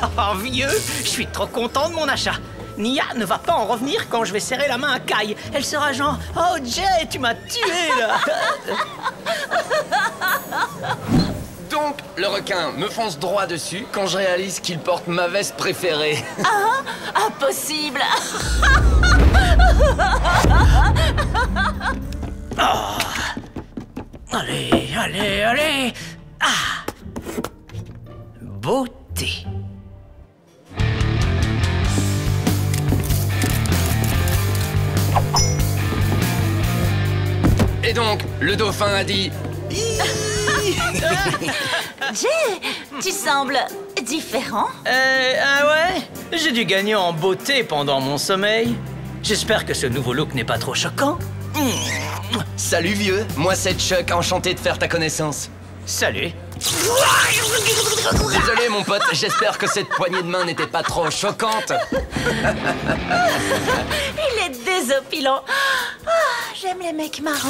Oh, vieux, je suis trop content de mon achat. Nia ne va pas en revenir quand je vais serrer la main à Kai. Elle sera genre Oh Jay, tu m'as tué là Donc, le requin me fonce droit dessus quand je réalise qu'il porte ma veste préférée. Impossible Allez, allez, allez Ah Beauté. Et donc, le dauphin a dit Jay, tu sembles différent. Euh, ah ouais? J'ai dû gagner en beauté pendant mon sommeil. J'espère que ce nouveau look n'est pas trop choquant. Salut vieux, moi c'est Chuck, enchanté de faire ta connaissance. Salut. Désolé mon pote, j'espère que cette poignée de main n'était pas trop choquante. Il est désopilant. J'aime les mecs marrants.